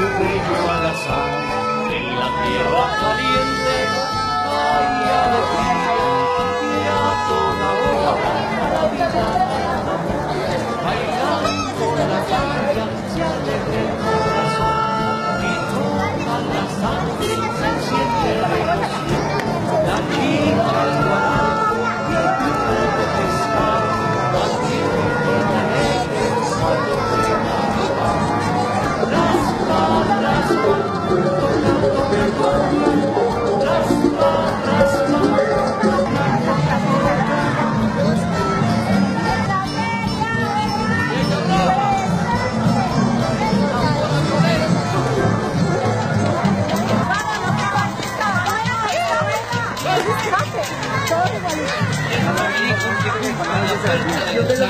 su bello alazán en la tierra caliente, Ay allá de frío, todos igualitos. Yo te lo